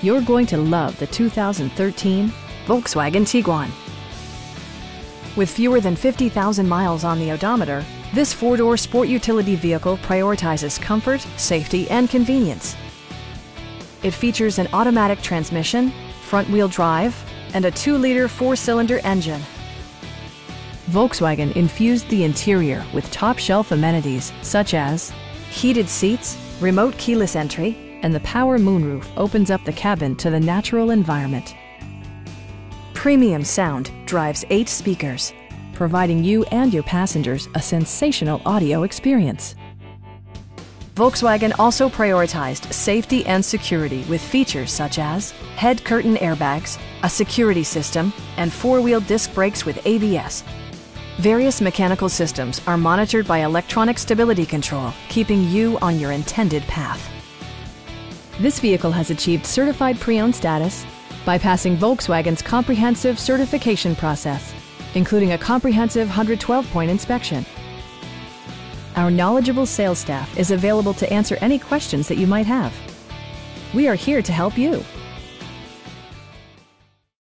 You're going to love the 2013 Volkswagen Tiguan. With fewer than 50,000 miles on the odometer, this four-door sport utility vehicle prioritizes comfort, safety, and convenience. It features an automatic transmission, front-wheel drive, and a 2-liter four-cylinder engine. Volkswagen infused the interior with top-shelf amenities such as heated seats, remote keyless entry, and the power moonroof opens up the cabin to the natural environment. Premium sound drives eight speakers, providing you and your passengers a sensational audio experience. Volkswagen also prioritized safety and security with features such as head curtain airbags, a security system, and four-wheel disc brakes with ABS. Various mechanical systems are monitored by electronic stability control, keeping you on your intended path. This vehicle has achieved certified pre-owned status by passing Volkswagen's comprehensive certification process, including a comprehensive 112-point inspection. Our knowledgeable sales staff is available to answer any questions that you might have. We are here to help you.